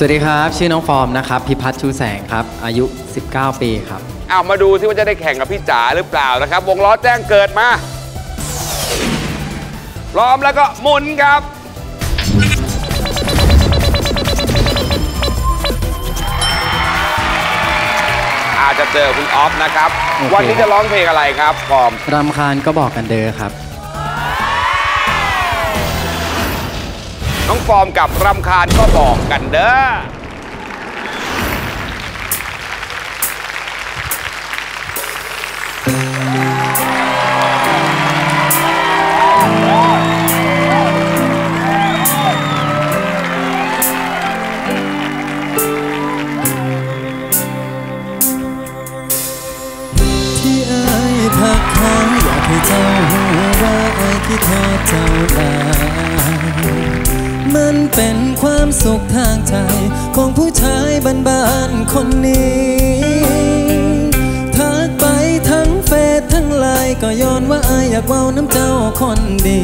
สวัสดีครับ ชื่อน้องฟอร์มนะครับ พิพัฒน์ชูแสงครับ อายุ 19 ปีครับ เอามาดูซิว่าจะได้แข่งกับพี่จ๋าหรือเปล่านะครับ วงล้อแจ้งเกิดมา พร้อมแล้วก็หมุนครับ อาจจะเจอคุณออฟนะครับโอเควันนี้จะร้องเพลงอะไรครับฟอร์มรำคาญก็บอกกันเด้อครับ น้องฟอร์มกับรำคาญก็บอกกันเด้อที่อายทักหาอยากให้เจ้าหูว่าอายที่ทอเจ้าลามัน เป็นความสุขทางใจ ของผู้ชายบ้านๆคนนี้ทักไปทั้งเฟซทั้งไลน์ก็ย้อนว่าอายอยากเว้าน้ำเจ้าคนดี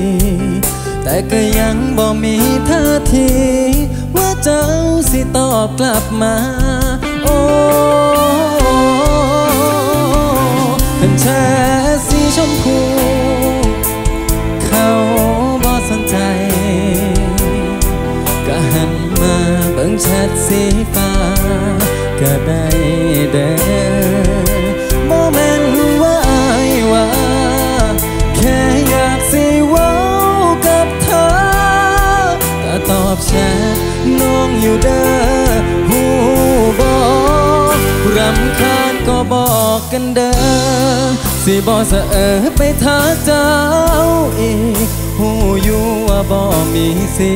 แต่ก็ยังบ่มีท่าที ว่าเจ้าสิตอบกลับมา โอ้เป็นแช่สีช สีฟ้าก็ได้เด้อบ่แม่นว่าอายว่า แค่อยากสิเว้ากับเธอก็ตอบแชทน้องอยู่เด้อหูบอกรำคาญก็บอกกันเด้อสิบอสะเออไปทักเจ้าอีก หูอยู่ว่าบ่มีสิ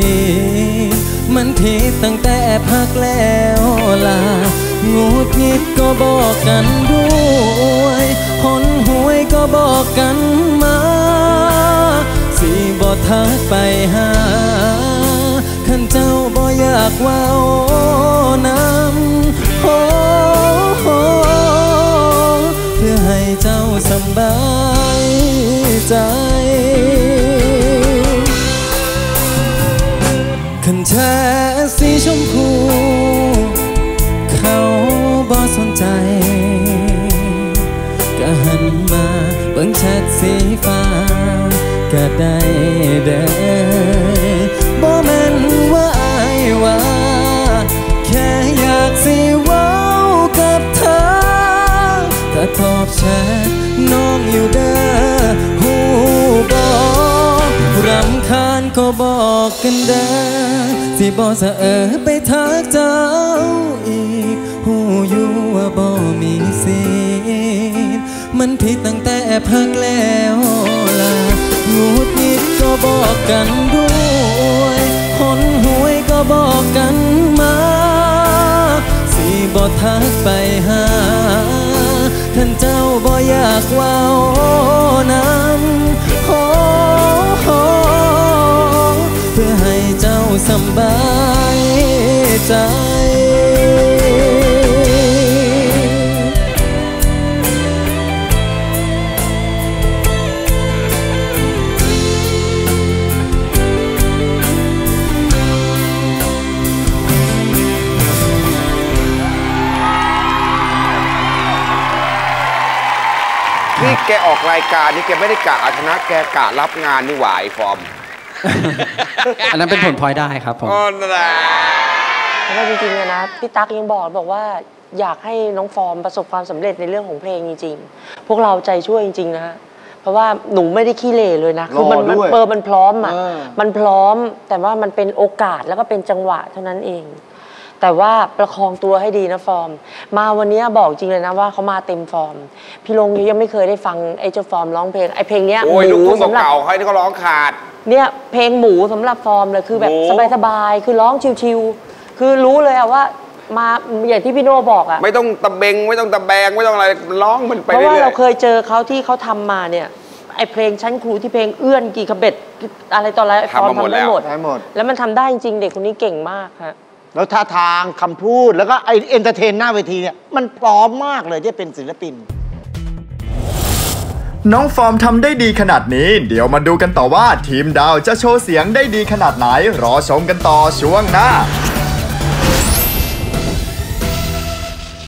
มันผิดตั้งแต่พักแล้วล่ะงูดงิดก็บอกกันด้วยคนหวยก็บอกกันมาสิบ่ทักไปหาขันเจ้าบ่อยากว้าโอนำโอ้โหเพื่อให้เจ้าสบายใจ ใจ ก็หันมาเบิ่งแชทสีฟ้า ก็ได้เด้อบ่แม่นว่าอายว่า แค่อยากสิเว้ากับเธอก็ตอบแชทน้องอยู่เด้อหูบอกรำคาญก็บอกกันเด้อสิบอสะเออไปทักเจ้าอีก บ่มีสิทธิ์มันผิดตั้งแต่พักแล้วล่ะงูดงิดก็บอกกันด้วยคนหวยก็บอกกันมาสิบ่ทักไปหาท่านเจ้าบ่อยากว้านำขอเพื่อให้เจ้าสบายใจ นี่แกออกรายการนี่แกไม่ได้กะเอาชนะแกกะรับงานนี่หวายฟอร์มอันนั้นเป็นผลพลอยได้ครับผม อ๋อนั่นแหละแล้วก็จริงๆอะนะพี่ตั๊กยังบอกบอกว่าอยากให้น้องฟอร์มประสบความสำเร็จในเรื่องของเพลงจริงๆ พวกเราใจช่วยจริงๆนะฮะเพราะว่าหนูไม่ได้ขี้เหร่เลยนะคือมันมันเปิดมันพร้อมอะมันพร้อมแต่ว่ามันเป็นโอกาสแล้วก็เป็นจังหวะเท่านั้นเอง แต่ว่าประคองตัวให้ดีนะฟอร์ม มาวันนี้บอกจริงเลยนะว่าเขามาเต็มฟอร์ม พี่ลงยังไม่เคยได้ฟังไอ้เจ้าฟอร์มร้องเพลงไอ้เพลงเนี้ยโอ้ยหลูกมูทุ่งสำหรับเก่าๆให้ที่เขาร้องขาด เนี่ยเพลงหมูสำหรับฟอร์มเลยคือแบบหมูสบายๆคือร้องชิวๆคือรู้เลยอะว่ามาอย่างที่พี่โน่บอกอะไม่ต้องตะเบงไม่ต้องตะแบงไม่ต้องอะไรร้องมันไปเพราะเรื่ว่าอยเราเคยเจอเขาที่เขาทำมาเนี่ยไอเพลงชั้นครูที่เพลงเอื้อนกี่ขบเบ็ดอะไรต่ออะไรฟอร์มทำได้หมดได้หมดแล้วมันทำได้จริงๆเด็กคนนี้เก่งมากฮะ แล้วท่าทางคำพูดแล้วก็ไอ en tertain หน้าเวทีเนี่ยมันพร้อมมากเลยที่เป็นศิลปิน น้องฟอร์มทำได้ดีขนาดนี้ เดี๋ยวมาดูกันต่อว่าทีมดาวจะโชว์เสียงได้ดีขนาดไหน รอชมกันต่อช่วงหน้า